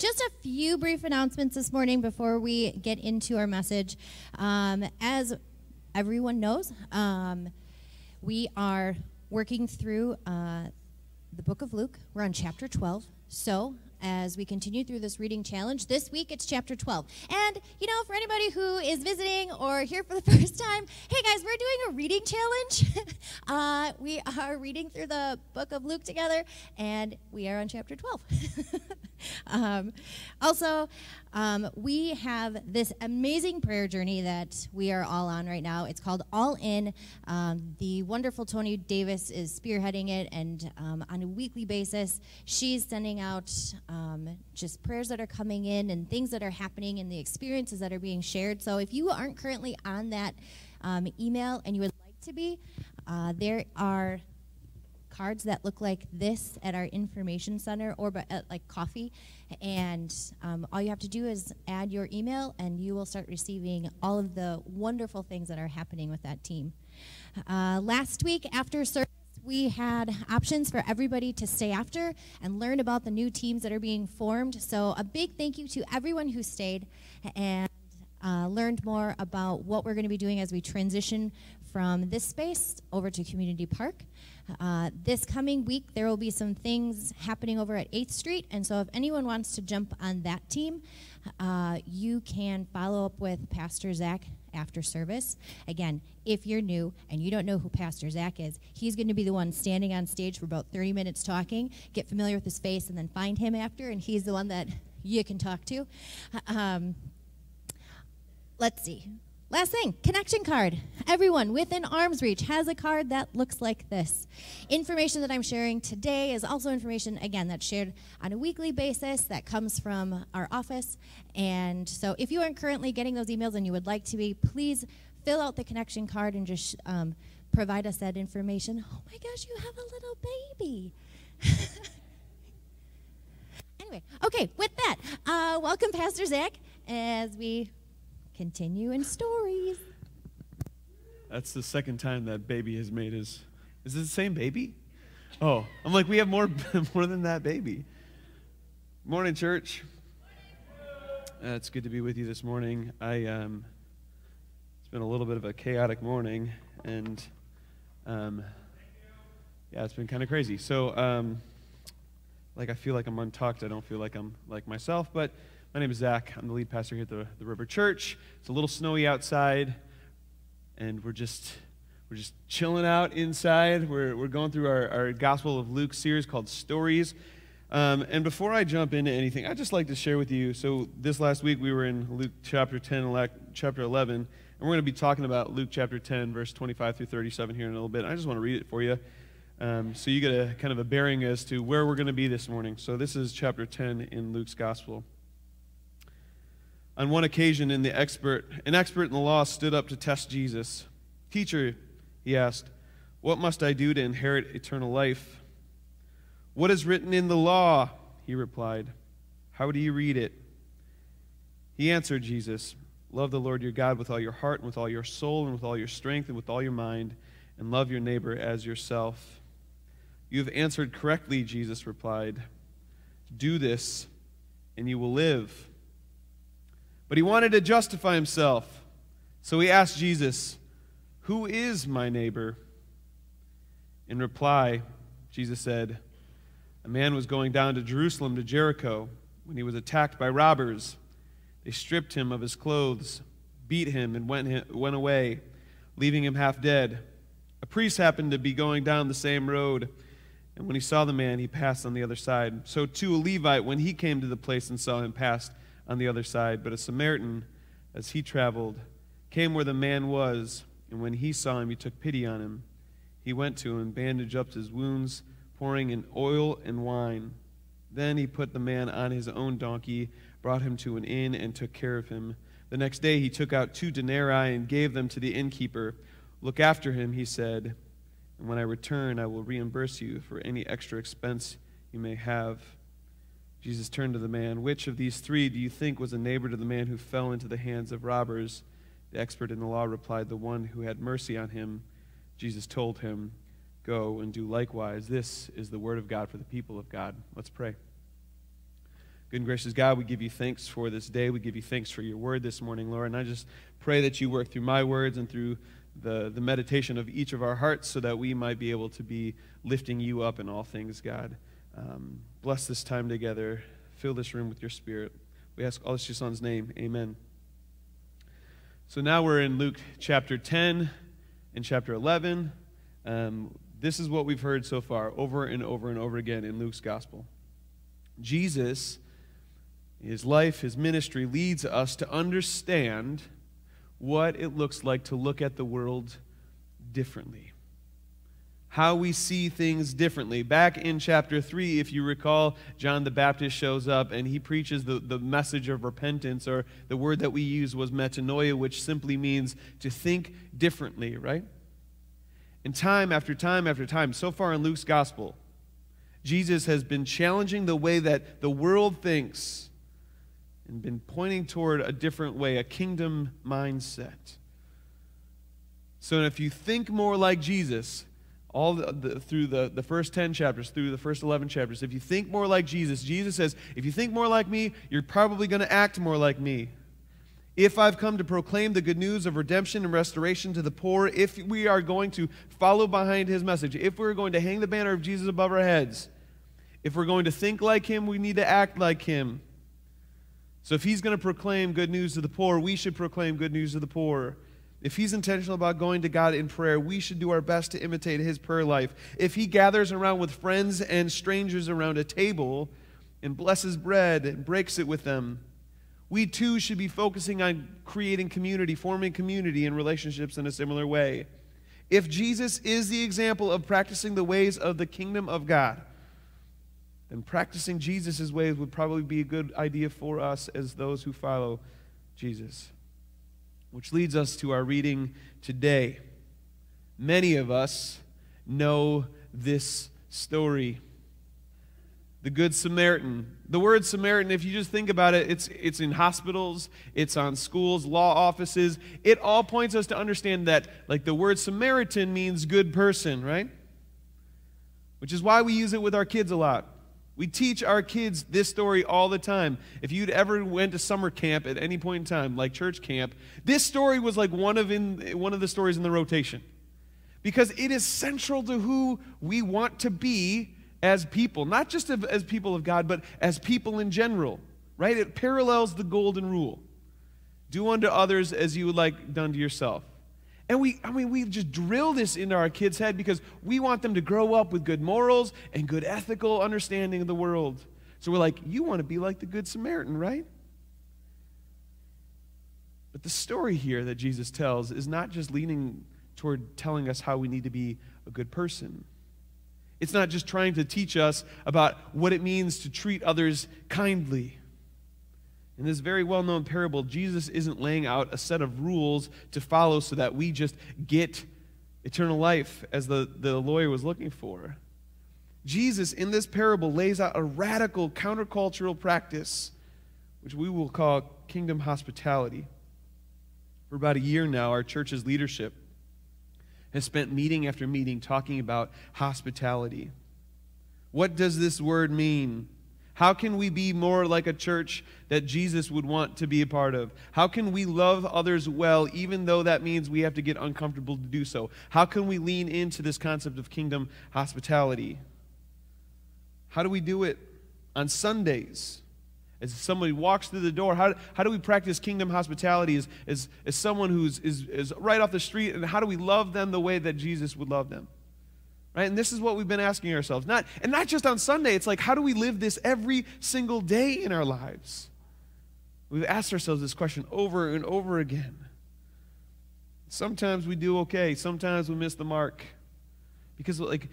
Just a few brief announcements this morning before we get into our message. Um, as everyone knows, um, we are working through uh, the book of Luke. We're on chapter 12. So, as we continue through this reading challenge, this week it's chapter 12. And, you know, for anybody who is visiting or here for the first time, hey guys, we're doing a reading challenge. uh, we are reading through the book of Luke together, and we are on chapter 12. um, also, um, we have this amazing prayer journey that we are all on right now. It's called All In. Um, the wonderful Tony Davis is spearheading it, and um, on a weekly basis, she's sending out um, just prayers that are coming in and things that are happening and the experiences that are being shared. So if you aren't currently on that um, email and you would like to be, uh, there are cards that look like this at our information center or at like coffee. And um, all you have to do is add your email, and you will start receiving all of the wonderful things that are happening with that team. Uh, last week, after service, we had options for everybody to stay after and learn about the new teams that are being formed. So, a big thank you to everyone who stayed and uh, learned more about what we're going to be doing as we transition from this space over to Community Park. Uh, this coming week, there will be some things happening over at 8th Street, and so if anyone wants to jump on that team, uh, you can follow up with Pastor Zac after service. Again, if you're new and you don't know who Pastor Zac is, he's going to be the one standing on stage for about 30 minutes talking. Get familiar with his face and then find him after, and he's the one that you can talk to. Um, let's see. Last thing, connection card. Everyone within arm's reach has a card that looks like this. Information that I'm sharing today is also information, again, that's shared on a weekly basis that comes from our office. And so if you aren't currently getting those emails and you would like to be, please fill out the connection card and just um, provide us that information. Oh my gosh, you have a little baby. anyway, okay, with that, uh, welcome Pastor Zac as we continue in stories. That's the second time that baby has made his. Is it the same baby? Oh, I'm like, we have more, more than that baby. Morning, church. Uh, it's good to be with you this morning. I um, it's been a little bit of a chaotic morning, and um, yeah, it's been kind of crazy. So, um, like, I feel like I'm untucked. I don't feel like I'm like myself, but my name is Zac. I'm the lead pastor here at the, the River Church. It's a little snowy outside, and we're just we're just chilling out inside. We're, we're going through our, our Gospel of Luke series called Stories. Um, and before I jump into anything, I'd just like to share with you. So, this last week we were in Luke chapter 10, chapter 11, and we're going to be talking about Luke chapter 10, verse 25 through 37 here in a little bit. I just want to read it for you. Um, so, you get a kind of a bearing as to where we're going to be this morning. So, this is chapter 10 in Luke's Gospel. On one occasion, in the expert, an expert in the law stood up to test Jesus. Teacher, he asked, What must I do to inherit eternal life? What is written in the law? He replied. How do you read it? He answered Jesus, Love the Lord your God with all your heart and with all your soul and with all your strength and with all your mind, and love your neighbor as yourself. You have answered correctly, Jesus replied. Do this, and you will live. But he wanted to justify himself. So he asked Jesus, Who is my neighbor? In reply, Jesus said, A man was going down to Jerusalem to Jericho when he was attacked by robbers. They stripped him of his clothes, beat him, and went, away, leaving him half dead. A priest happened to be going down the same road, and when he saw the man, he passed on the other side. So too a Levite, when he came to the place and saw him, passed on the other side. But a Samaritan, as he traveled, came where the man was, and when he saw him, he took pity on him. He went to him, bandaged up his wounds, pouring in oil and wine. Then he put the man on his own donkey, brought him to an inn, and took care of him. The next day he took out two denarii and gave them to the innkeeper. Look after him, he said, and when I return, I will reimburse you for any extra expense you may have. Jesus turned to the man. Which of these three do you think was a neighbor to the man who fell into the hands of robbers? The expert in the law replied, The one who had mercy on him. Jesus told him, Go and do likewise. This is the word of God for the people of God. Let's pray. Good and gracious God, we give you thanks for this day. We give you thanks for your word this morning, Lord. And I just pray that you work through my words and through the, the meditation of each of our hearts so that we might be able to be lifting you up in all things, God. Um, bless this time together. Fill this room with your spirit. We ask all this in your son's name. Amen. So now we're in Luke chapter 10 and chapter 11. Um, this is what we've heard so far over and over and over again in Luke's gospel. Jesus his life, his ministry leads us to understand what it looks like to look at the world differently. How we see things differently. Back in chapter 3, if you recall, John the Baptist shows up and he preaches the, the message of repentance, or the word that we use was metanoia, which simply means to think differently, right? And time after time after time, so far in Luke's gospel, Jesus has been challenging the way that the world thinks and been pointing toward a different way, a kingdom mindset. So if you think more like Jesus, all the, the, through the, the first 10 chapters, through the first 11 chapters, if you think more like Jesus, Jesus says, if you think more like me, you're probably going to act more like me. If I've come to proclaim the good news of redemption and restoration to the poor, if we are going to follow behind his message, if we're going to hang the banner of Jesus above our heads, if we're going to think like him, we need to act like him. So if he's going to proclaim good news to the poor, we should proclaim good news to the poor. If he's intentional about going to God in prayer, we should do our best to imitate his prayer life. If he gathers around with friends and strangers around a table and blesses bread and breaks it with them, we too should be focusing on creating community, forming community and relationships in a similar way. If Jesus is the example of practicing the ways of the kingdom of God, then practicing Jesus' ways would probably be a good idea for us as those who follow Jesus. Which leads us to our reading today. Many of us know this story. The Good Samaritan. The word Samaritan, if you just think about it, it's, it's in hospitals, it's on schools, law offices. It all points us to understand that, like, the word Samaritan means good person, right? Which is why we use it with our kids a lot. We teach our kids this story all the time. If you'd ever went to summer camp at any point in time, like church camp, this story was like one of, in, one of the stories in the rotation. Because it is central to who we want to be as people, not just as people of God, but as people in general, right? It parallels the golden rule do unto others as you would like done to yourself. And we, I mean, we just drill this into our kids' head because we want them to grow up with good morals and good ethical understanding of the world. So we're like, you want to be like the Good Samaritan, right? But the story here that Jesus tells is not just leaning toward telling us how we need to be a good person. It's not just trying to teach us about what it means to treat others kindly. In this very well known parable, Jesus isn't laying out a set of rules to follow so that we just get eternal life as the, the lawyer was looking for. Jesus, in this parable, lays out a radical countercultural practice, which we will call kingdom hospitality. For about a year now, our church's leadership has spent meeting after meeting talking about hospitality. What does this word mean? How can we be more like a church that Jesus would want to be a part of? How can we love others well, even though that means we have to get uncomfortable to do so? How can we lean into this concept of kingdom hospitality? How do we do it on Sundays? As somebody walks through the door, how, how do we practice kingdom hospitality as, as, as someone who's is, is right off the street? And how do we love them the way that Jesus would love them? Right? And this is what we've been asking ourselves. Not, and not just on Sunday, it's like, how do we live this every single day in our lives? We've asked ourselves this question over and over again. Sometimes we do okay, sometimes we miss the mark. Because, like,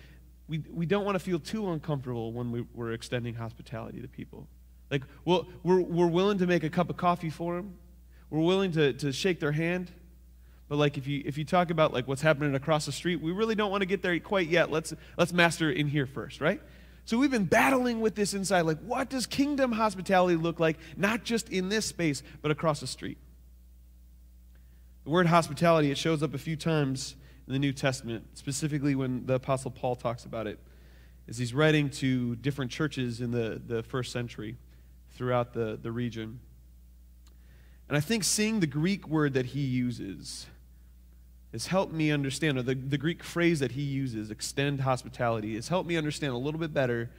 we, we don't want to feel too uncomfortable when we, we're extending hospitality to people. Like, well, we're, we're willing to make a cup of coffee for them, we're willing to, to shake their hand, but like if you if you talk about like what's happening across the street, we really don't want to get there quite yet. Let's let's master in here first, right? So we've been battling with this inside like what does kingdom hospitality look like not just in this space but across the street? The word hospitality it shows up a few times in the New Testament, specifically when the apostle Paul talks about it. As he's writing to different churches in the, the first century. throughout the, the region. And I think seeing the Greek word that he uses has helped me understand, or the, the Greek phrase that he uses, extend hospitality, has helped me understand a little bit better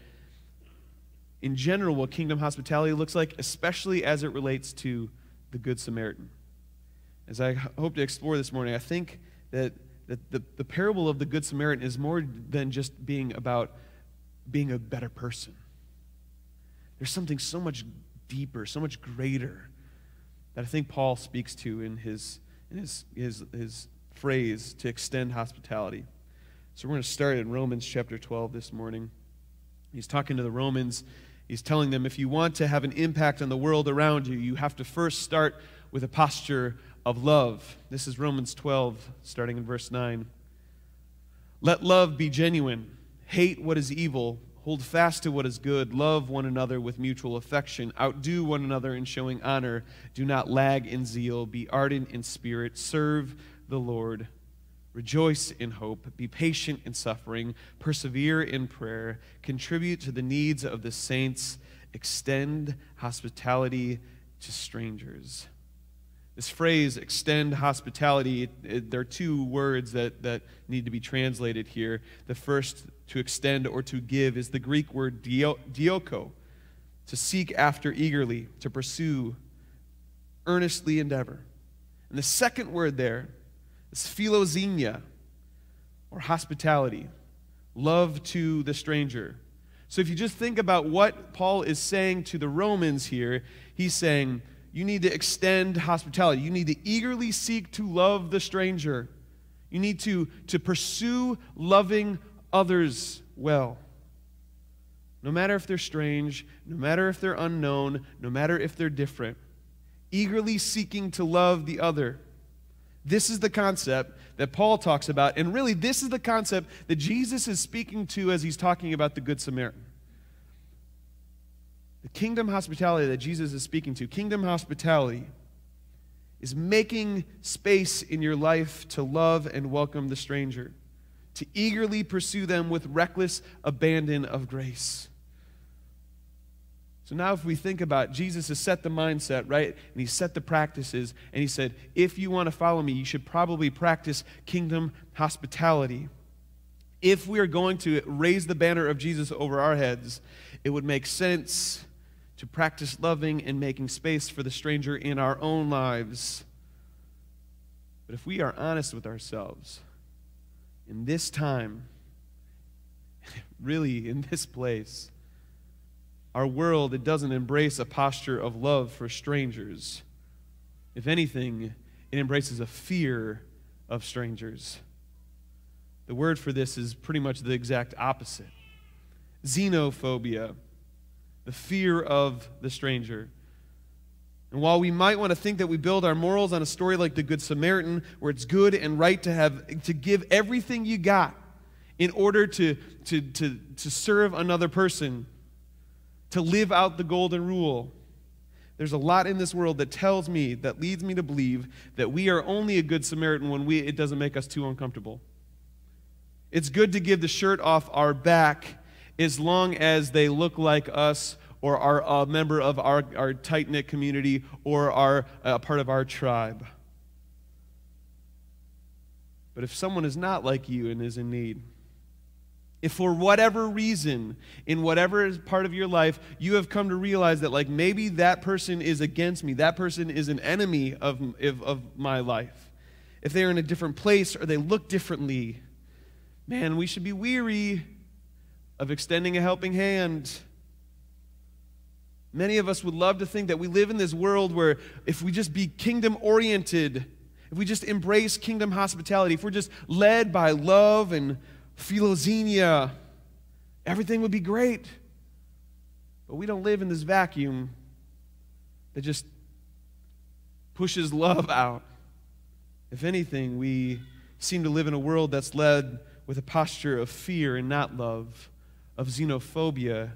in general what kingdom hospitality looks like, especially as it relates to the Good Samaritan. As I hope to explore this morning, I think that, that the, the parable of the Good Samaritan is more than just being about being a better person. There's something so much deeper, so much greater that I think Paul speaks to in his, in his, his, his phrase to extend hospitality. So we're going to start in Romans chapter 12 this morning. He's talking to the Romans. He's telling them if you want to have an impact on the world around you, you have to first start with a posture of love. This is Romans 12, starting in verse 9. Let love be genuine. Hate what is evil. Hold fast to what is good. Love one another with mutual affection. Outdo one another in showing honor. Do not lag in zeal. Be ardent in spirit. Serve the Lord. Rejoice in hope. Be patient in suffering. Persevere in prayer. Contribute to the needs of the saints. Extend hospitality to strangers. This phrase, extend hospitality, it, it, there are two words that, that need to be translated here. The first, to extend or to give, is the Greek word dio, dioko, to seek after eagerly, to pursue, earnestly endeavor. And the second word there is philoxenia, or hospitality, love to the stranger. So if you just think about what Paul is saying to the Romans here, he's saying, you need to extend hospitality. You need to eagerly seek to love the stranger. You need to, to pursue loving others well. No matter if they're strange, no matter if they're unknown, no matter if they're different. Eagerly seeking to love the other. This is the concept that Paul talks about. And really, this is the concept that Jesus is speaking to as he's talking about the Good Samaritan. The kingdom hospitality that Jesus is speaking to, kingdom hospitality, is making space in your life to love and welcome the stranger, to eagerly pursue them with reckless abandon of grace. So now, if we think about it, Jesus has set the mindset, right? And he set the practices. And he said, if you want to follow me, you should probably practice kingdom hospitality. If we are going to raise the banner of Jesus over our heads, it would make sense to practice loving and making space for the stranger in our own lives. But if we are honest with ourselves, in this time, really in this place, our world, it doesn't embrace a posture of love for strangers. If anything, it embraces a fear of strangers. The word for this is pretty much the exact opposite xenophobia the fear of the stranger. And while we might want to think that we build our morals on a story like the Good Samaritan, where it's good and right to have to give everything you got in order to, to, to, to serve another person, to live out the golden rule. There's a lot in this world that tells me, that leads me to believe that we are only a good Samaritan when we, it doesn't make us too uncomfortable. It's good to give the shirt off our back as long as they look like us or are a member of our, our tight knit community or are a part of our tribe. But if someone is not like you and is in need, if for whatever reason, in whatever part of your life, you have come to realize that, like, maybe that person is against me, that person is an enemy of, of, of my life, if they're in a different place or they look differently, man, we should be weary of extending a helping hand. Many of us would love to think that we live in this world where if we just be kingdom oriented, if we just embrace kingdom hospitality, if we're just led by love and philoxenia, everything would be great. But we don't live in this vacuum that just pushes love out. If anything, we seem to live in a world that's led with a posture of fear and not love of xenophobia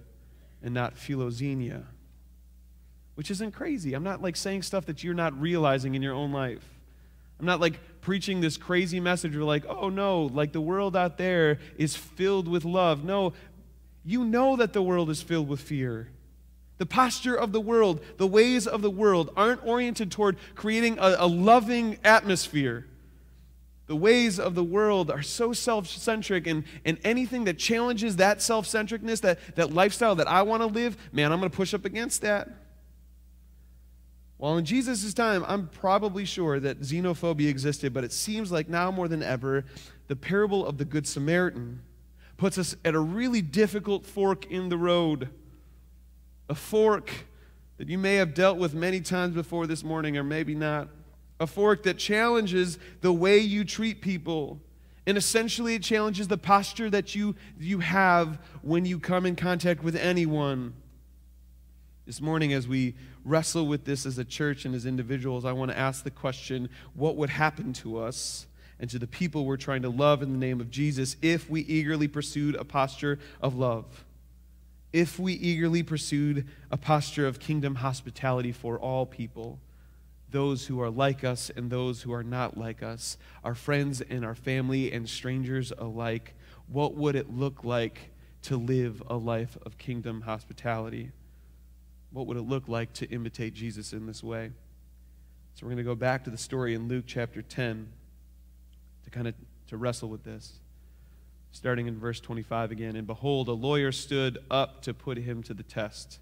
and not philoxenia. Which isn't crazy. I'm not like saying stuff that you're not realizing in your own life. I'm not like preaching this crazy message of like, oh no, like the world out there is filled with love. No, you know that the world is filled with fear. The posture of the world, the ways of the world aren't oriented toward creating a, a loving atmosphere. The ways of the world are so self centric, and, and anything that challenges that self centricness, that, that lifestyle that I want to live, man, I'm going to push up against that. Well, in Jesus' time, I'm probably sure that xenophobia existed, but it seems like now more than ever, the parable of the Good Samaritan puts us at a really difficult fork in the road. A fork that you may have dealt with many times before this morning, or maybe not. A fork that challenges the way you treat people. And essentially, it challenges the posture that you, you have when you come in contact with anyone. This morning, as we wrestle with this as a church and as individuals, I want to ask the question what would happen to us and to the people we're trying to love in the name of Jesus if we eagerly pursued a posture of love? If we eagerly pursued a posture of kingdom hospitality for all people, those who are like us and those who are not like us, our friends and our family and strangers alike, what would it look like to live a life of kingdom hospitality? What would it look like to imitate Jesus in this way? So we're going to go back to the story in Luke chapter 10 to kind of to wrestle with this. Starting in verse 25 again, and behold, a lawyer stood up to put him to the test,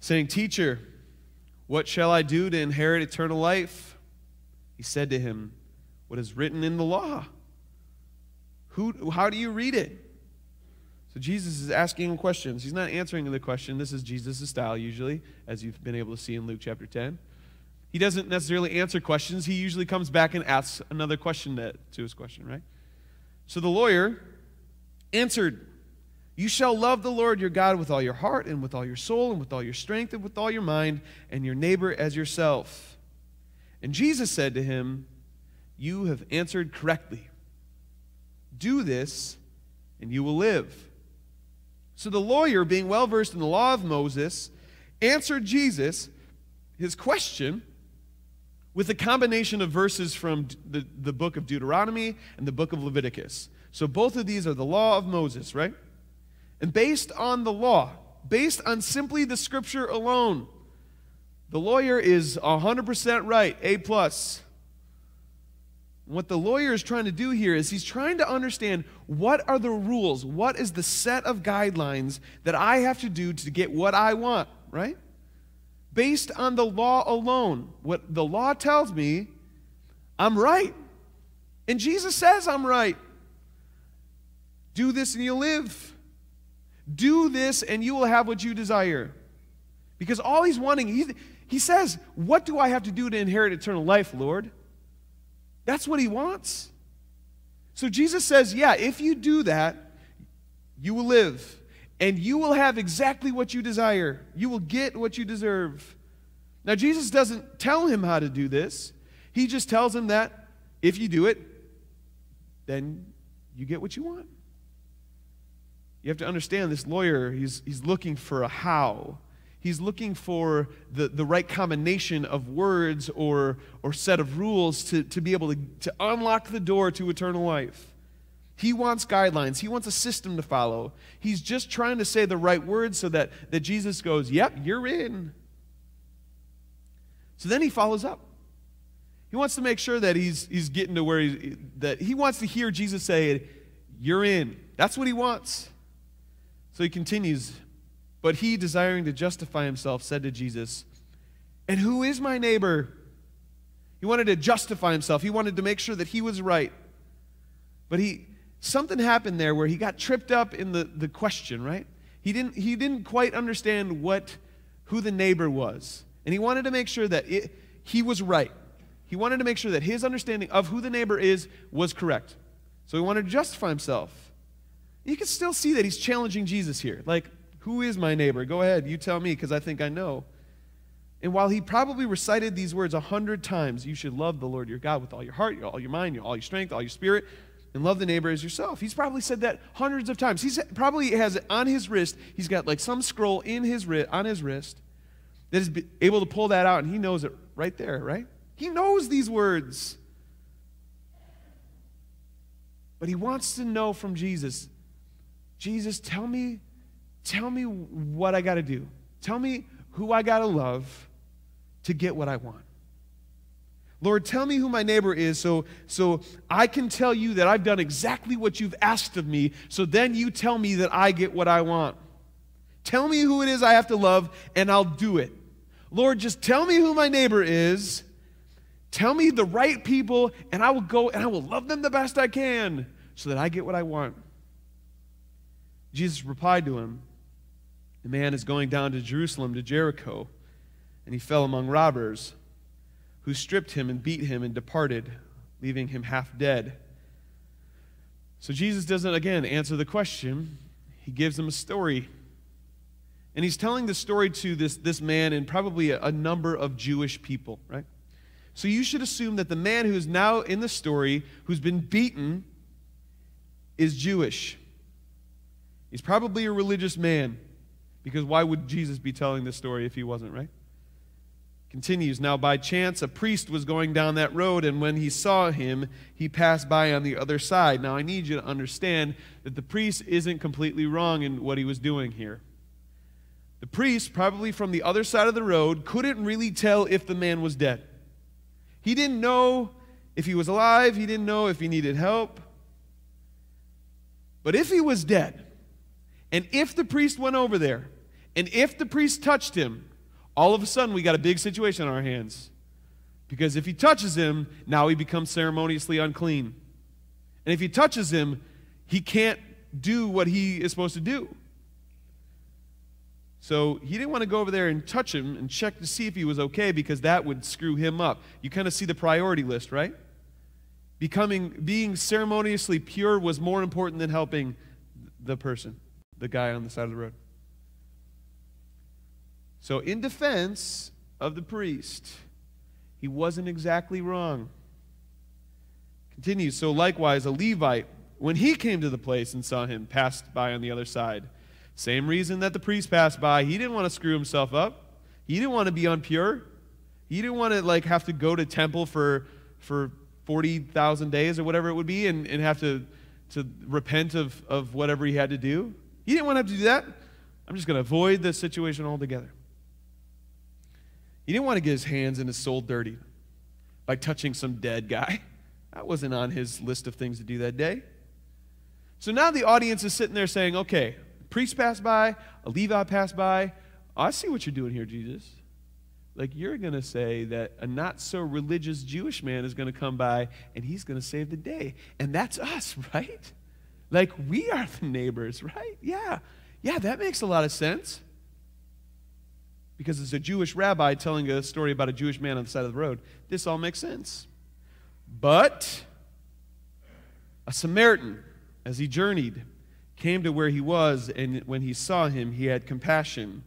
saying, "Teacher, what shall I do to inherit eternal life?" He said to him, "What is written in the law? Who how do you read it?" So Jesus is asking questions. He's not answering the question. This is Jesus' style usually, as you've been able to see in Luke chapter 10. He doesn't necessarily answer questions. He usually comes back and asks another question to, to his question, right? So the lawyer answered, You shall love the Lord your God with all your heart and with all your soul and with all your strength and with all your mind, and your neighbor as yourself. And Jesus said to him, You have answered correctly. Do this, and you will live. So the lawyer, being well versed in the law of Moses, answered Jesus his question with a combination of verses from the, the book of Deuteronomy and the book of Leviticus. So both of these are the law of Moses, right? And based on the law, based on simply the scripture alone, the lawyer is 100% right, A plus. What the lawyer is trying to do here is he's trying to understand what are the rules, what is the set of guidelines that I have to do to get what I want, right? Based on the law alone, what the law tells me, I'm right. And Jesus says I'm right. Do this and you'll live. Do this and you will have what you desire. Because all he's wanting, he, he says, What do I have to do to inherit eternal life, Lord? That's what he wants. So Jesus says, Yeah, if you do that, you will live. And you will have exactly what you desire. You will get what you deserve. Now, Jesus doesn't tell him how to do this. He just tells him that if you do it, then you get what you want. You have to understand this lawyer, he's, he's looking for a how. He's looking for the, the right combination of words or, or set of rules to, to be able to, to unlock the door to eternal life. He wants guidelines. He wants a system to follow. He's just trying to say the right words so that, that Jesus goes, Yep, you're in. So then he follows up. He wants to make sure that he's, he's getting to where he, that he wants to hear Jesus say, You're in. That's what he wants. So he continues, but he, desiring to justify himself, said to Jesus, And who is my neighbor? He wanted to justify himself. He wanted to make sure that he was right. But he something happened there where he got tripped up in the, the question, right? He didn't, he didn't quite understand what who the neighbor was. And he wanted to make sure that it, he was right. He wanted to make sure that his understanding of who the neighbor is was correct. So he wanted to justify himself. You can still see that he's challenging Jesus here. Like, who is my neighbor? Go ahead, you tell me, because I think I know. And while he probably recited these words a hundred times, you should love the Lord your God with all your heart, all your mind, all your strength, all your spirit, and love the neighbor as yourself. He's probably said that hundreds of times. He's probably has it on his wrist. He's got like some scroll in his wrist, on his wrist that is able to pull that out, and he knows it right there, right? He knows these words. But he wants to know from Jesus Jesus, tell me Tell me what I got to do. Tell me who I got to love to get what I want. Lord, tell me who my neighbor is so, so I can tell you that I've done exactly what you've asked of me, so then you tell me that I get what I want. Tell me who it is I have to love, and I'll do it. Lord, just tell me who my neighbor is. Tell me the right people, and I will go and I will love them the best I can so that I get what I want. Jesus replied to him, The man is going down to Jerusalem, to Jericho, and he fell among robbers, who stripped him and beat him and departed, leaving him half dead. So Jesus doesn't, again, answer the question. He gives them a story. And he's telling the story to this, this man and probably a, a number of Jewish people, right? So you should assume that the man who's now in the story, who's been beaten, is Jewish. He's probably a religious man, because why would Jesus be telling this story if he wasn't, right? Continues, now by chance a priest was going down that road, and when he saw him, he passed by on the other side. Now I need you to understand that the priest isn't completely wrong in what he was doing here. The priest, probably from the other side of the road, couldn't really tell if the man was dead. He didn't know if he was alive, he didn't know if he needed help. But if he was dead, and if the priest went over there, and if the priest touched him, all of a sudden we got a big situation on our hands. Because if he touches him, now he becomes ceremoniously unclean. And if he touches him, he can't do what he is supposed to do. So he didn't want to go over there and touch him and check to see if he was okay because that would screw him up. You kind of see the priority list, right? Becoming being ceremoniously pure was more important than helping the person, the guy on the side of the road. So in defense of the priest, he wasn't exactly wrong. Continues, so likewise a Levite when he came to the place and saw him passed by on the other side. Same reason that the priest passed by. He didn't want to screw himself up. He didn't want to be unpure. He didn't want to like have to go to temple for for 40,000 days or whatever it would be and, and have to, to repent of, of whatever he had to do. He didn't want to have to do that. I'm just going to avoid the situation altogether. He didn't want to get his hands and his soul dirty by touching some dead guy. That wasn't on his list of things to do that day. So now the audience is sitting there saying, okay, priest passed by, a Levi passed by. I see what you're doing here, Jesus. Like, you're going to say that a not so religious Jewish man is going to come by and he's going to save the day. And that's us, right? Like, we are the neighbors, right? Yeah. Yeah, that makes a lot of sense. Because it's a Jewish rabbi telling a story about a Jewish man on the side of the road. This all makes sense. But a Samaritan, as he journeyed, came to where he was, and when he saw him, he had compassion.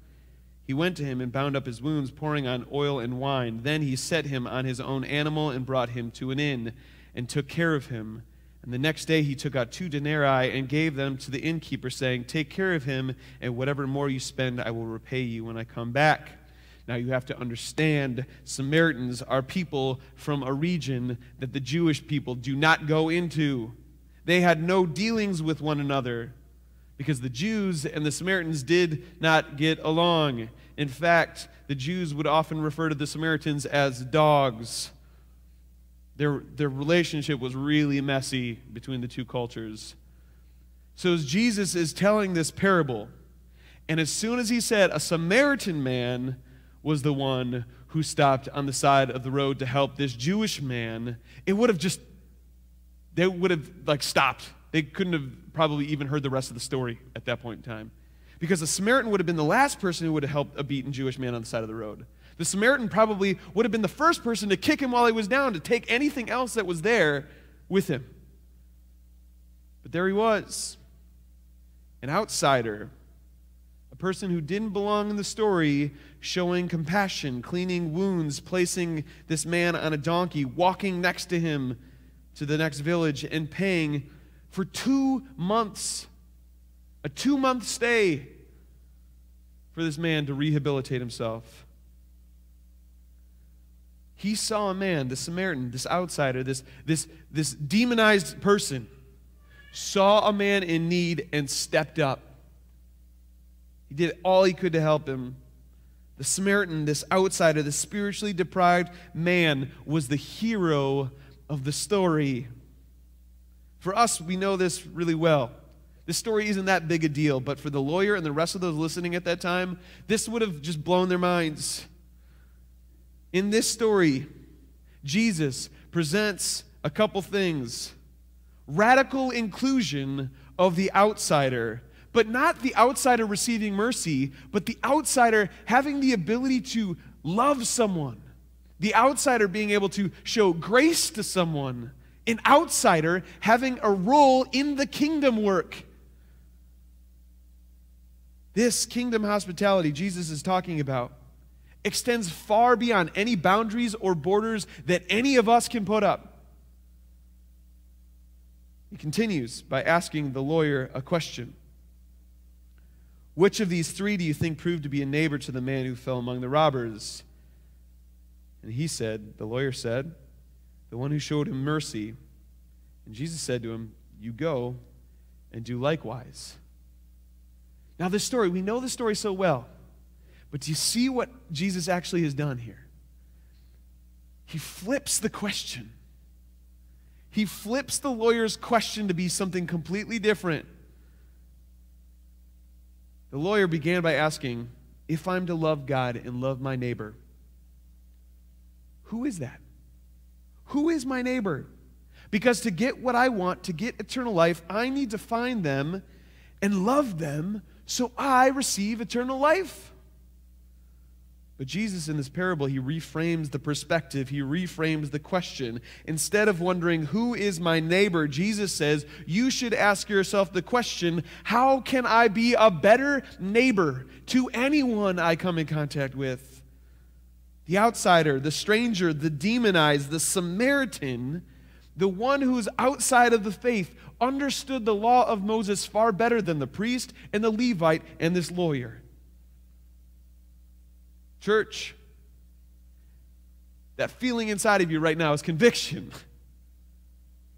He went to him and bound up his wounds, pouring on oil and wine. Then he set him on his own animal and brought him to an inn and took care of him. And the next day he took out two denarii and gave them to the innkeeper, saying, Take care of him, and whatever more you spend, I will repay you when I come back. Now you have to understand Samaritans are people from a region that the Jewish people do not go into. They had no dealings with one another because the Jews and the Samaritans did not get along. In fact, the Jews would often refer to the Samaritans as dogs. Their, their relationship was really messy between the two cultures. So, as Jesus is telling this parable, and as soon as he said a Samaritan man was the one who stopped on the side of the road to help this Jewish man, it would have just they would have like stopped. They couldn't have probably even heard the rest of the story at that point in time. Because the Samaritan would have been the last person who would have helped a beaten Jewish man on the side of the road. The Samaritan probably would have been the first person to kick him while he was down, to take anything else that was there with him. But there he was, an outsider, a person who didn't belong in the story, showing compassion, cleaning wounds, placing this man on a donkey, walking next to him to the next village and paying for two months, a two month stay for this man to rehabilitate himself. He saw a man, the Samaritan, this outsider, this, this, this demonized person, saw a man in need and stepped up. He did all he could to help him. The Samaritan, this outsider, the spiritually deprived man, was the hero of the story. For us, we know this really well. This story isn't that big a deal, but for the lawyer and the rest of those listening at that time, this would have just blown their minds. In this story, Jesus presents a couple things. Radical inclusion of the outsider, but not the outsider receiving mercy, but the outsider having the ability to love someone, the outsider being able to show grace to someone, an outsider having a role in the kingdom work. This kingdom hospitality Jesus is talking about extends far beyond any boundaries or borders that any of us can put up. He continues by asking the lawyer a question Which of these three do you think proved to be a neighbor to the man who fell among the robbers? And he said, The lawyer said, The one who showed him mercy. And Jesus said to him, You go and do likewise. Now, this story, we know the story so well. But do you see what Jesus actually has done here? He flips the question. He flips the lawyer's question to be something completely different. The lawyer began by asking, If I'm to love God and love my neighbor, who is that? Who is my neighbor? Because to get what I want, to get eternal life, I need to find them and love them so I receive eternal life. But Jesus, in this parable, he reframes the perspective, he reframes the question. Instead of wondering, Who is my neighbor? Jesus says, You should ask yourself the question, How can I be a better neighbor to anyone I come in contact with? The outsider, the stranger, the demonized, the Samaritan, the one who's outside of the faith, understood the law of Moses far better than the priest and the Levite and this lawyer. Church, that feeling inside of you right now is conviction.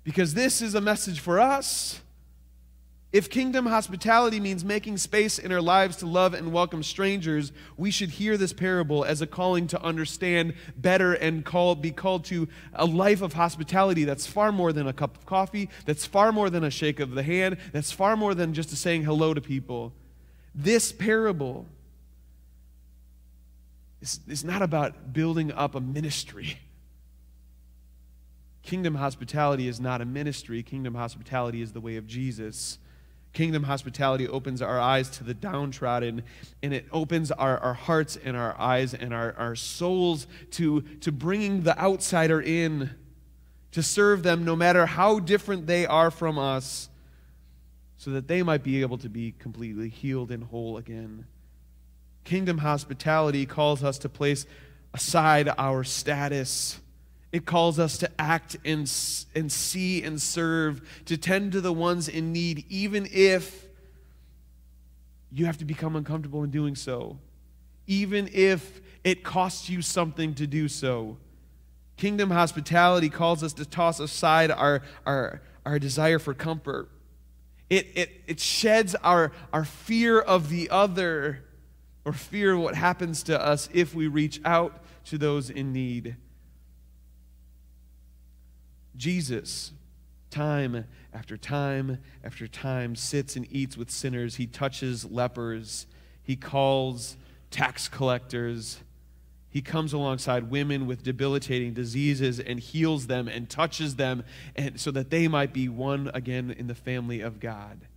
Because this is a message for us. If kingdom hospitality means making space in our lives to love and welcome strangers, we should hear this parable as a calling to understand better and call, be called to a life of hospitality that's far more than a cup of coffee, that's far more than a shake of the hand, that's far more than just a saying hello to people. This parable it's, it's not about building up a ministry. Kingdom hospitality is not a ministry. Kingdom hospitality is the way of Jesus. Kingdom hospitality opens our eyes to the downtrodden, and it opens our, our hearts and our eyes and our, our souls to, to bringing the outsider in, to serve them no matter how different they are from us, so that they might be able to be completely healed and whole again. Kingdom hospitality calls us to place aside our status. It calls us to act and, and see and serve, to tend to the ones in need, even if you have to become uncomfortable in doing so, even if it costs you something to do so. Kingdom hospitality calls us to toss aside our, our, our desire for comfort. It, it, it sheds our, our fear of the other or fear what happens to us if we reach out to those in need. Jesus, time after time after time, sits and eats with sinners. He touches lepers. He calls tax collectors. He comes alongside women with debilitating diseases and heals them and touches them and so that they might be one again in the family of God.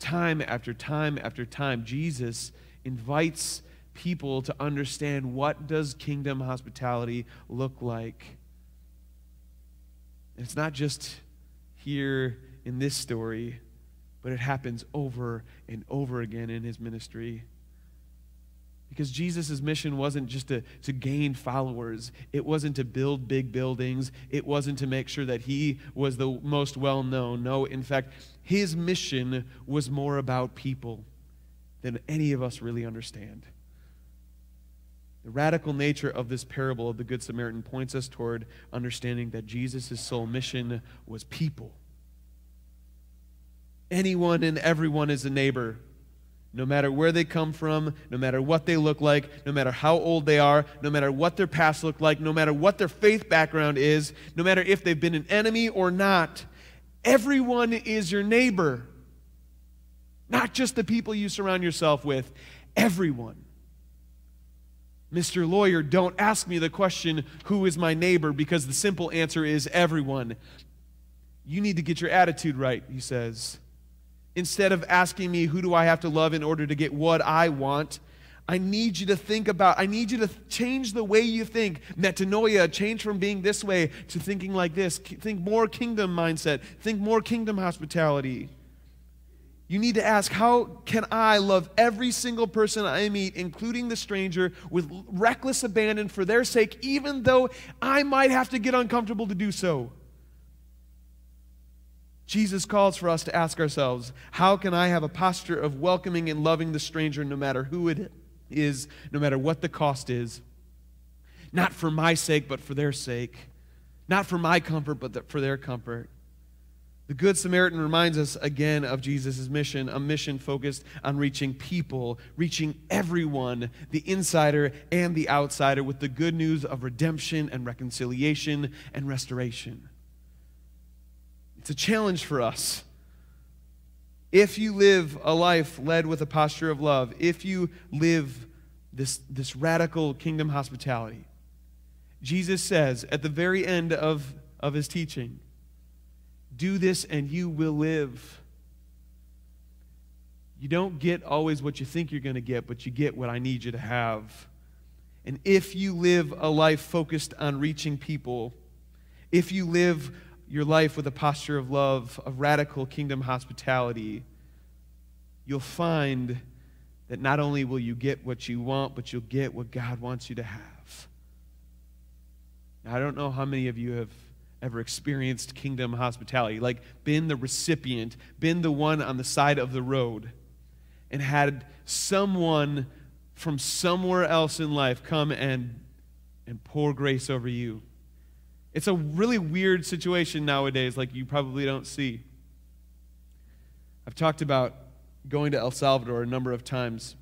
Time after time after time, Jesus invites people to understand what does kingdom hospitality look like. And it's not just here in this story, but it happens over and over again in his ministry. Because Jesus' mission wasn't just to, to gain followers. It wasn't to build big buildings. It wasn't to make sure that he was the most well known. No, in fact, his mission was more about people than any of us really understand. The radical nature of this parable of the Good Samaritan points us toward understanding that Jesus' sole mission was people. Anyone and everyone is a neighbor. No matter where they come from, no matter what they look like, no matter how old they are, no matter what their past looked like, no matter what their faith background is, no matter if they've been an enemy or not, everyone is your neighbor. Not just the people you surround yourself with, everyone. Mr. Lawyer, don't ask me the question, who is my neighbor? Because the simple answer is everyone. You need to get your attitude right, he says. Instead of asking me, who do I have to love in order to get what I want? I need you to think about, I need you to change the way you think. Metanoia, change from being this way to thinking like this. Think more kingdom mindset. Think more kingdom hospitality. You need to ask, how can I love every single person I meet, including the stranger, with reckless abandon for their sake, even though I might have to get uncomfortable to do so? Jesus calls for us to ask ourselves, how can I have a posture of welcoming and loving the stranger no matter who it is, no matter what the cost is? Not for my sake, but for their sake. Not for my comfort, but for their comfort. The Good Samaritan reminds us again of Jesus' mission, a mission focused on reaching people, reaching everyone, the insider and the outsider, with the good news of redemption and reconciliation and restoration. It's a challenge for us. If you live a life led with a posture of love, if you live this, this radical kingdom hospitality, Jesus says at the very end of, of his teaching, do this and you will live. You don't get always what you think you're going to get, but you get what I need you to have. And if you live a life focused on reaching people, if you live your life with a posture of love, of radical kingdom hospitality, you'll find that not only will you get what you want, but you'll get what God wants you to have. Now, I don't know how many of you have ever experienced kingdom hospitality, like been the recipient, been the one on the side of the road, and had someone from somewhere else in life come and, and pour grace over you. It's a really weird situation nowadays, like you probably don't see. I've talked about going to El Salvador a number of times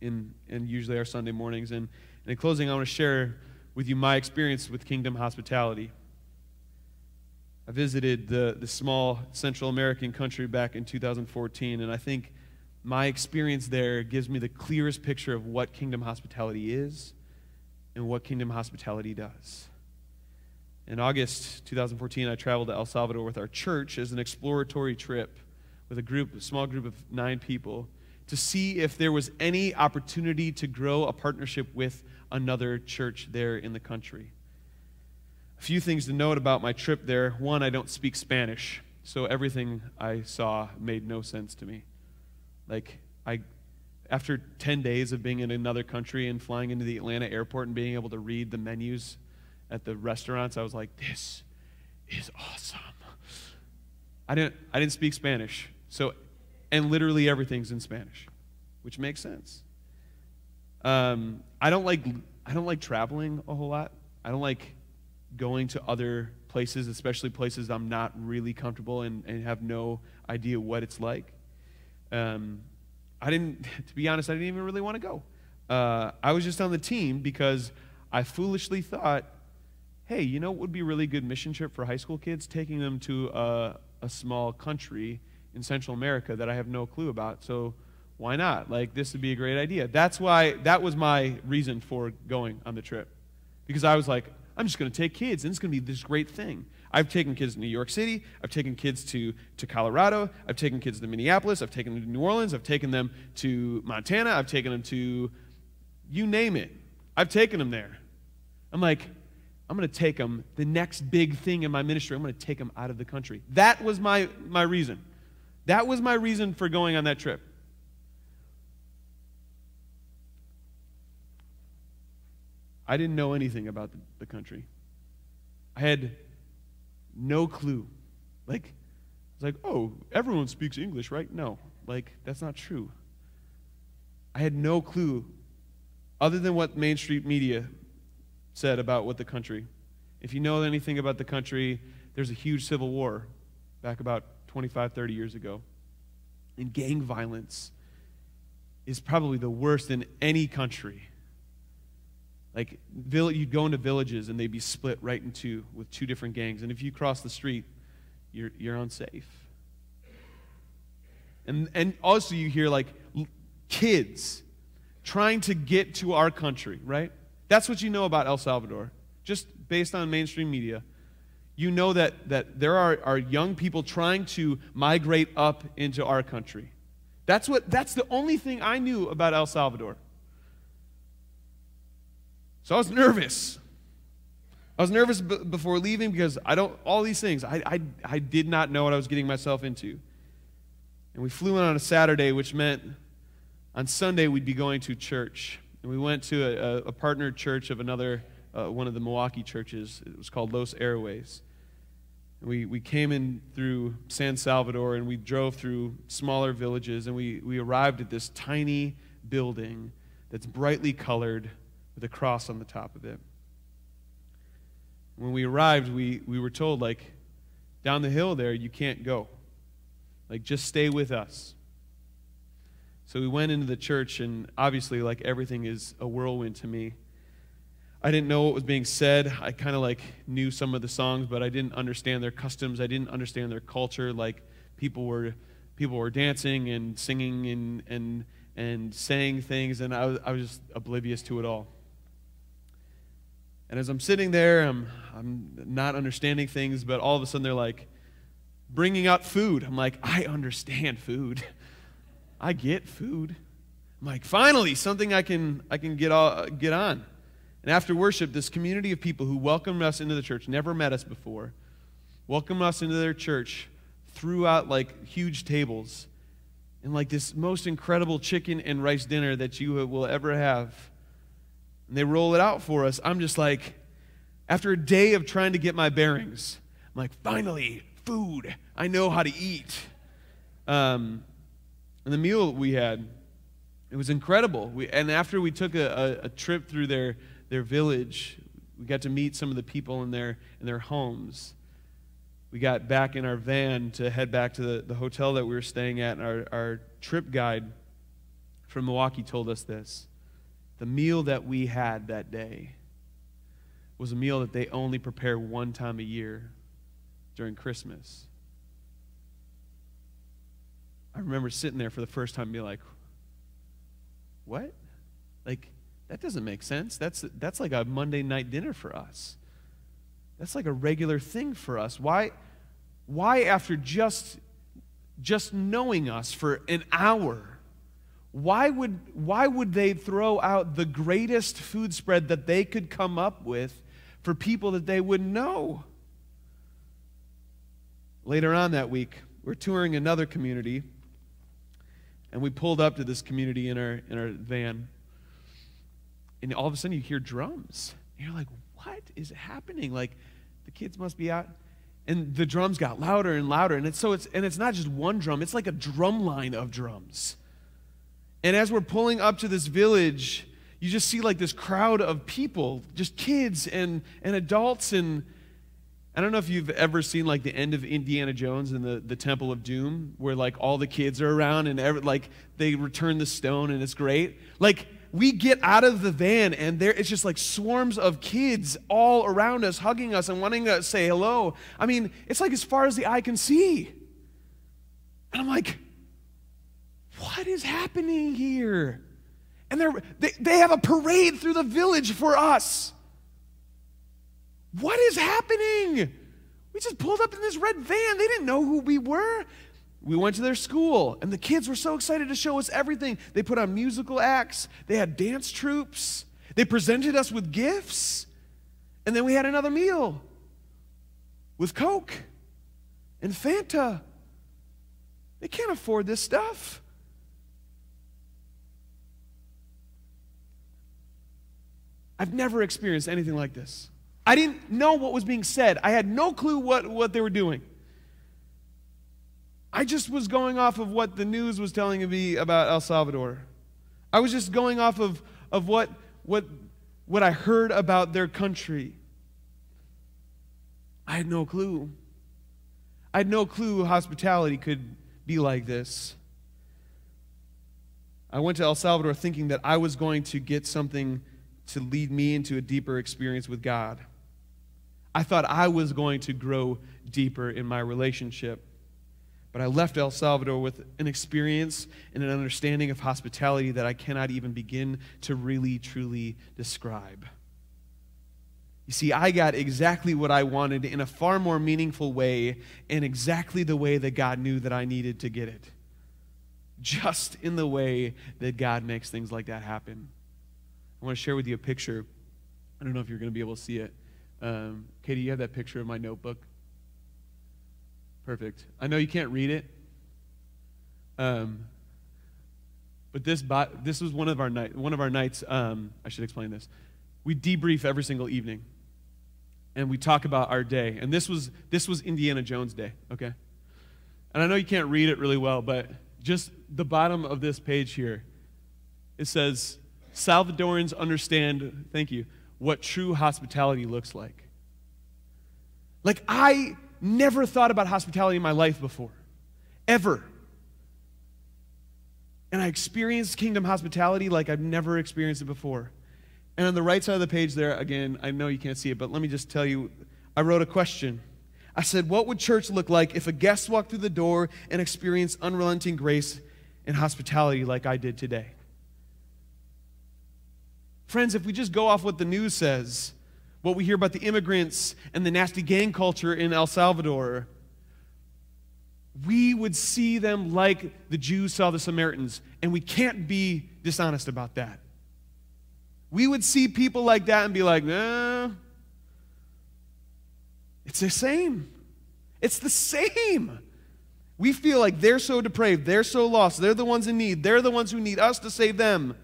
in, in usually our Sunday mornings. And, and in closing, I want to share with you my experience with kingdom hospitality. I visited the, the small Central American country back in 2014, and I think my experience there gives me the clearest picture of what kingdom hospitality is and what kingdom hospitality does. In August 2014, I traveled to El Salvador with our church as an exploratory trip with a group, a small group of nine people, to see if there was any opportunity to grow a partnership with another church there in the country. A few things to note about my trip there. One, I don't speak Spanish, so everything I saw made no sense to me. Like, I, after 10 days of being in another country and flying into the Atlanta airport and being able to read the menus at the restaurants, I was like, this is awesome. I didn't, I didn't speak Spanish, so, and literally everything's in Spanish, which makes sense. Um, I don't like, I don't like traveling a whole lot. I don't like going to other places, especially places I'm not really comfortable in and have no idea what it's like. Um, I didn't, to be honest, I didn't even really want to go. Uh, I was just on the team because I foolishly thought, hey, you know what would be a really good mission trip for high school kids? Taking them to a, a small country in Central America that I have no clue about. So why not? Like, this would be a great idea. That's why, that was my reason for going on the trip. Because I was like, I'm just going to take kids, and it's going to be this great thing. I've taken kids to New York City. I've taken kids to, to Colorado. I've taken kids to Minneapolis. I've taken them to New Orleans. I've taken them to Montana. I've taken them to you name it. I've taken them there. I'm like, I'm going to take them, the next big thing in my ministry, I'm going to take them out of the country. That was my, my reason. That was my reason for going on that trip. I didn't know anything about the, the country. I had no clue. Like, it's like, oh, everyone speaks English, right? No, like, that's not true. I had no clue other than what Main Street media said about what the country. If you know anything about the country, there's a huge civil war back about 25, 30 years ago. And gang violence is probably the worst in any country. Like, you'd go into villages and they'd be split right in two with two different gangs. And if you cross the street, you're, you're unsafe. And, and also, you hear like kids trying to get to our country, right? That's what you know about El Salvador, just based on mainstream media. You know that, that there are, are young people trying to migrate up into our country. That's, what, that's the only thing I knew about El Salvador. So I was nervous. I was nervous b- before leaving because I don't, all these things, I, I, I did not know what I was getting myself into. And we flew in on a Saturday, which meant on Sunday we'd be going to church. And we went to a, a partnered church of another, uh, one of the Milwaukee churches. It was called Los Airways. And we, we came in through San Salvador and we drove through smaller villages and we, we arrived at this tiny building that's brightly colored with a cross on the top of it. When we arrived, we, we were told, like, down the hill there, you can't go. Like, just stay with us. So we went into the church, and obviously, like, everything is a whirlwind to me. I didn't know what was being said. I kind of like knew some of the songs, but I didn't understand their customs. I didn't understand their culture. Like people were people were dancing and singing and and and saying things, and I was, I was just oblivious to it all. And as I'm sitting there, I'm, I'm not understanding things, but all of a sudden they're like bringing out food. I'm like, I understand food. I get food. I'm like, finally, something I can, I can get, all, get on. And after worship, this community of people who welcomed us into the church, never met us before, welcomed us into their church, threw out like huge tables and like this most incredible chicken and rice dinner that you will ever have and they roll it out for us, I'm just like, after a day of trying to get my bearings, I'm like, finally, food. I know how to eat. Um, and the meal we had, it was incredible. We, and after we took a, a, a trip through their, their village, we got to meet some of the people in their, in their homes. We got back in our van to head back to the, the hotel that we were staying at, and our, our trip guide from Milwaukee told us this the meal that we had that day was a meal that they only prepare one time a year during Christmas. I remember sitting there for the first time and being like, what? Like, that doesn't make sense. That's, that's like a Monday night dinner for us. That's like a regular thing for us. Why, why after just, just knowing us for an hour, why would, why would they throw out the greatest food spread that they could come up with for people that they wouldn't know? Later on that week, we're touring another community, and we pulled up to this community in our, in our van. And all of a sudden, you hear drums. And you're like, what is happening? Like, the kids must be out. And the drums got louder and louder. And it's, so it's, and it's not just one drum, it's like a drum line of drums. And as we're pulling up to this village, you just see like this crowd of people, just kids and, and adults. And I don't know if you've ever seen like the end of Indiana Jones and the, the Temple of Doom, where like all the kids are around and every, like they return the stone and it's great. Like we get out of the van and there it's just like swarms of kids all around us, hugging us and wanting to say hello. I mean, it's like as far as the eye can see. And I'm like, what is happening here? And they, they have a parade through the village for us. What is happening? We just pulled up in this red van. They didn't know who we were. We went to their school, and the kids were so excited to show us everything. They put on musical acts, they had dance troupes, they presented us with gifts, and then we had another meal with Coke and Fanta. They can't afford this stuff. I've never experienced anything like this. I didn't know what was being said. I had no clue what, what they were doing. I just was going off of what the news was telling me about El Salvador. I was just going off of, of what, what, what I heard about their country. I had no clue. I had no clue hospitality could be like this. I went to El Salvador thinking that I was going to get something to lead me into a deeper experience with God. I thought I was going to grow deeper in my relationship. But I left El Salvador with an experience and an understanding of hospitality that I cannot even begin to really, truly describe. You see, I got exactly what I wanted in a far more meaningful way, and exactly the way that God knew that I needed to get it. Just in the way that God makes things like that happen. I want to share with you a picture. I don't know if you're going to be able to see it. Um, Katie, you have that picture of my notebook? Perfect. I know you can't read it. Um, but this, this was one of our, night, one of our nights. Um, I should explain this. We debrief every single evening, and we talk about our day. And this was, this was Indiana Jones Day, okay? And I know you can't read it really well, but just the bottom of this page here, it says, Salvadorans understand, thank you, what true hospitality looks like. Like, I never thought about hospitality in my life before, ever. And I experienced kingdom hospitality like I've never experienced it before. And on the right side of the page there, again, I know you can't see it, but let me just tell you I wrote a question. I said, What would church look like if a guest walked through the door and experienced unrelenting grace and hospitality like I did today? Friends, if we just go off what the news says, what we hear about the immigrants and the nasty gang culture in El Salvador, we would see them like the Jews saw the Samaritans, and we can't be dishonest about that. We would see people like that and be like, nah, it's the same. It's the same. We feel like they're so depraved, they're so lost, they're the ones in need, they're the ones who need us to save them.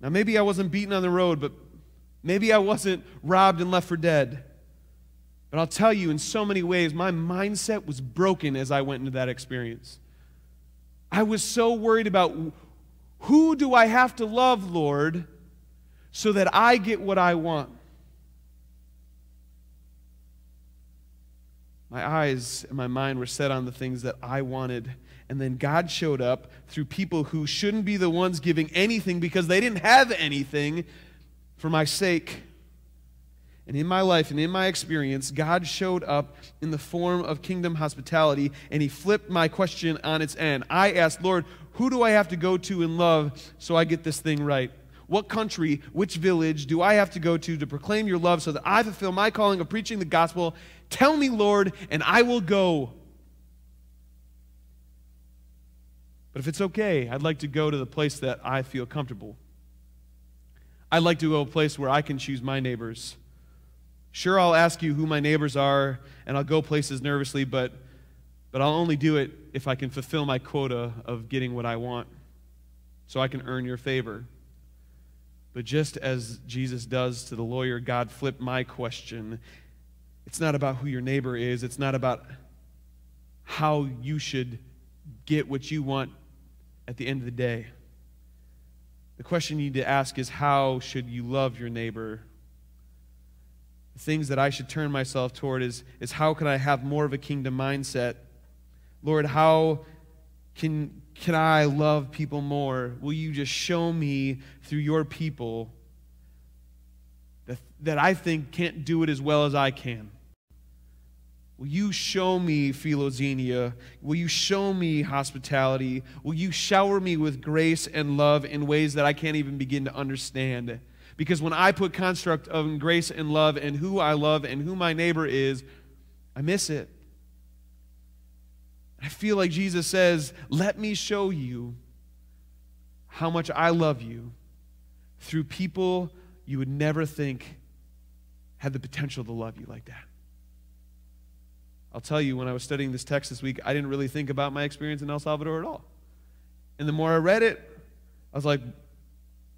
Now, maybe I wasn't beaten on the road, but maybe I wasn't robbed and left for dead. But I'll tell you, in so many ways, my mindset was broken as I went into that experience. I was so worried about who do I have to love, Lord, so that I get what I want. My eyes and my mind were set on the things that I wanted and then God showed up through people who shouldn't be the ones giving anything because they didn't have anything for my sake. And in my life and in my experience, God showed up in the form of kingdom hospitality, and He flipped my question on its end. I asked, Lord, who do I have to go to in love so I get this thing right? What country, which village do I have to go to to proclaim your love so that I fulfill my calling of preaching the gospel? Tell me, Lord, and I will go. But if it's okay, I'd like to go to the place that I feel comfortable. I'd like to go to a place where I can choose my neighbors. Sure, I'll ask you who my neighbors are, and I'll go places nervously, but, but I'll only do it if I can fulfill my quota of getting what I want, so I can earn your favor. But just as Jesus does to the lawyer, God flipped my question. It's not about who your neighbor is, it's not about how you should get what you want at the end of the day. The question you need to ask is how should you love your neighbor? The things that I should turn myself toward is, is how can I have more of a kingdom mindset? Lord, how can, can I love people more? Will you just show me through your people that, that I think can't do it as well as I can? Will you show me philoxenia? Will you show me hospitality? Will you shower me with grace and love in ways that I can't even begin to understand? Because when I put construct of grace and love and who I love and who my neighbor is, I miss it. I feel like Jesus says, Let me show you how much I love you through people you would never think had the potential to love you like that. I'll tell you, when I was studying this text this week, I didn't really think about my experience in El Salvador at all. And the more I read it, I was like,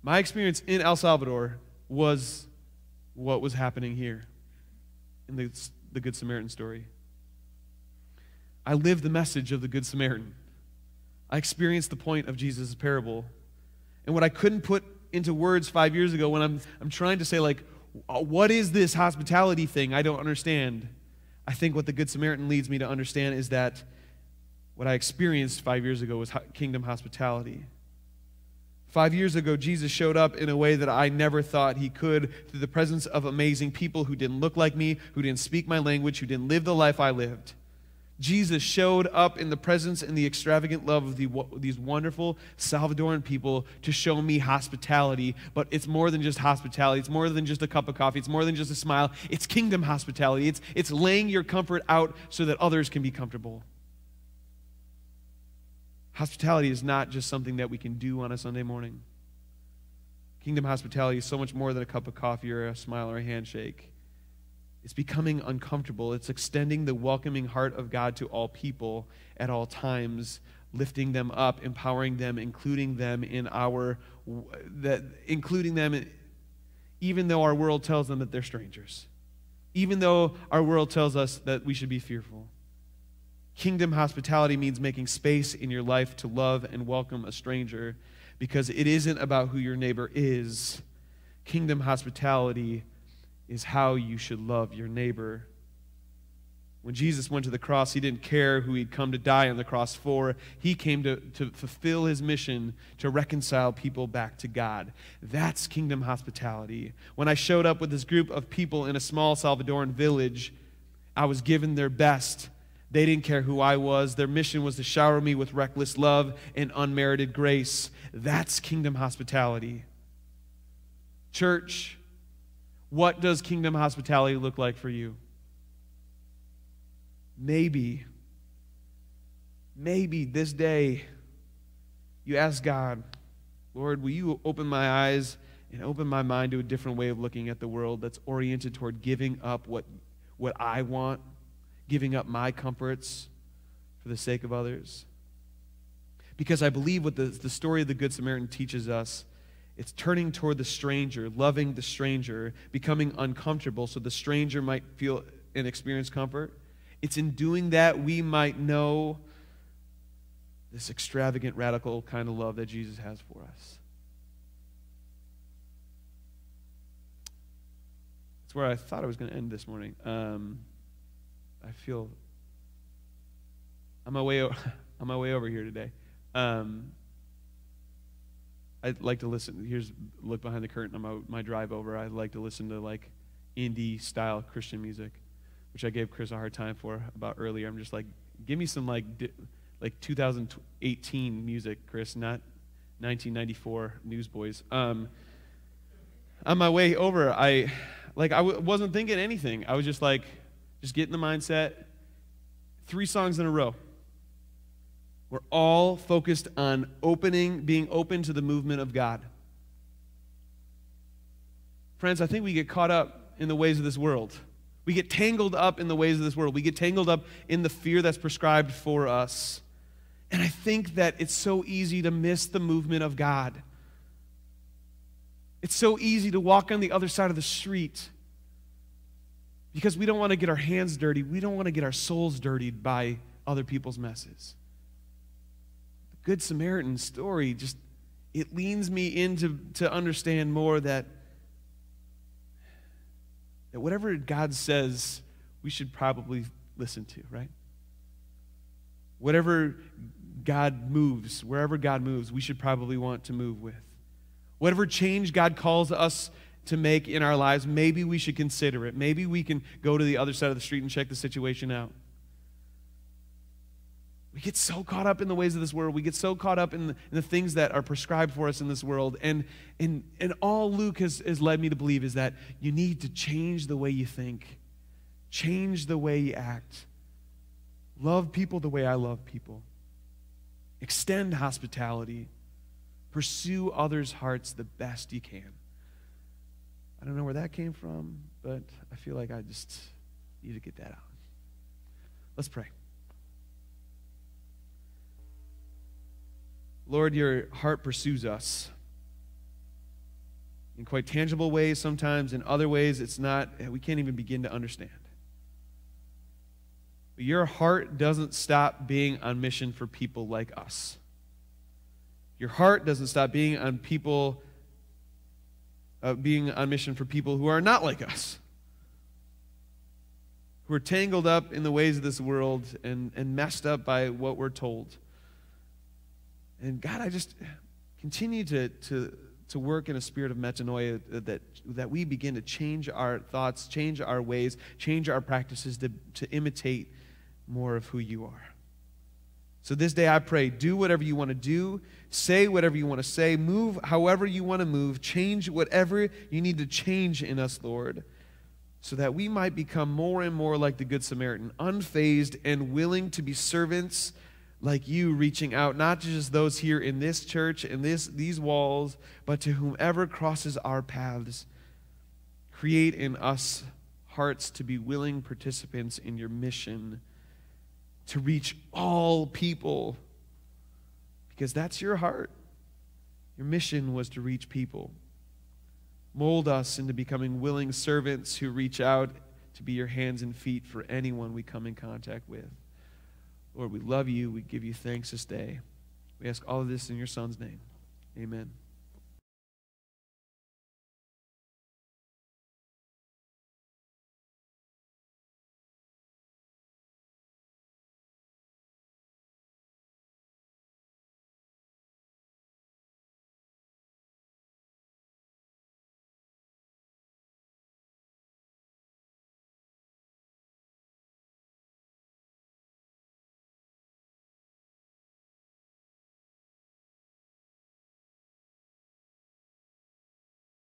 my experience in El Salvador was what was happening here in the, the Good Samaritan story. I lived the message of the Good Samaritan. I experienced the point of Jesus' parable. And what I couldn't put into words five years ago when I'm, I'm trying to say, like, what is this hospitality thing? I don't understand. I think what the Good Samaritan leads me to understand is that what I experienced five years ago was kingdom hospitality. Five years ago, Jesus showed up in a way that I never thought he could through the presence of amazing people who didn't look like me, who didn't speak my language, who didn't live the life I lived. Jesus showed up in the presence and the extravagant love of the, these wonderful Salvadoran people to show me hospitality. But it's more than just hospitality. It's more than just a cup of coffee. It's more than just a smile. It's kingdom hospitality. It's, it's laying your comfort out so that others can be comfortable. Hospitality is not just something that we can do on a Sunday morning. Kingdom hospitality is so much more than a cup of coffee or a smile or a handshake. It's becoming uncomfortable. It's extending the welcoming heart of God to all people at all times, lifting them up, empowering them, including them in our that including them even though our world tells them that they're strangers. Even though our world tells us that we should be fearful. Kingdom hospitality means making space in your life to love and welcome a stranger because it isn't about who your neighbor is. Kingdom hospitality is how you should love your neighbor. When Jesus went to the cross, he didn't care who he'd come to die on the cross for. He came to, to fulfill his mission to reconcile people back to God. That's kingdom hospitality. When I showed up with this group of people in a small Salvadoran village, I was given their best they didn't care who I was. Their mission was to shower me with reckless love and unmerited grace. That's kingdom hospitality. Church, what does kingdom hospitality look like for you? Maybe, maybe this day you ask God, Lord, will you open my eyes and open my mind to a different way of looking at the world that's oriented toward giving up what, what I want giving up my comforts for the sake of others. Because I believe what the, the story of the Good Samaritan teaches us it's turning toward the stranger, loving the stranger, becoming uncomfortable so the stranger might feel and experience comfort. It's in doing that we might know this extravagant, radical kind of love that Jesus has for us. That's where I thought I was going to end this morning. Um, I feel on my way, on my way over here today. Um, I'd like to listen. Here's look behind the curtain on my, my drive over. I'd like to listen to like indie style Christian music, which I gave Chris a hard time for about earlier. I'm just like, give me some like like 2018 music, Chris, not 1994 Newsboys. Um, on my way over, I like I w- wasn't thinking anything. I was just like, just get in the mindset. Three songs in a row. We're all focused on opening, being open to the movement of God. Friends, I think we get caught up in the ways of this world. We get tangled up in the ways of this world. We get tangled up in the fear that's prescribed for us. And I think that it's so easy to miss the movement of God. It's so easy to walk on the other side of the street because we don't want to get our hands dirty. We don't want to get our souls dirtied by other people's messes. Good Samaritan story just it leans me into to understand more that that whatever God says, we should probably listen to, right? Whatever God moves, wherever God moves, we should probably want to move with. Whatever change God calls us to make in our lives, maybe we should consider it. Maybe we can go to the other side of the street and check the situation out. We get so caught up in the ways of this world. We get so caught up in the, in the things that are prescribed for us in this world. And, and, and all Luke has, has led me to believe is that you need to change the way you think, change the way you act. Love people the way I love people. Extend hospitality. Pursue others' hearts the best you can. I don't know where that came from, but I feel like I just need to get that out. Let's pray. Lord, your heart pursues us in quite tangible ways sometimes, in other ways, it's not, we can't even begin to understand. But your heart doesn't stop being on mission for people like us. Your heart doesn't stop being on people uh, being on mission for people who are not like us, who are tangled up in the ways of this world and, and messed up by what we're told. And God, I just continue to, to, to work in a spirit of metanoia that, that we begin to change our thoughts, change our ways, change our practices to, to imitate more of who you are. So this day I pray, do whatever you want to do, say whatever you want to say, move however you want to move, change whatever you need to change in us, Lord, so that we might become more and more like the Good Samaritan, unfazed and willing to be servants like you, reaching out not just those here in this church, in this, these walls, but to whomever crosses our paths. Create in us hearts to be willing participants in your mission to reach all people because that's your heart. Your mission was to reach people. Mold us into becoming willing servants who reach out to be your hands and feet for anyone we come in contact with. Lord, we love you. We give you thanks this day. We ask all of this in your Son's name. Amen.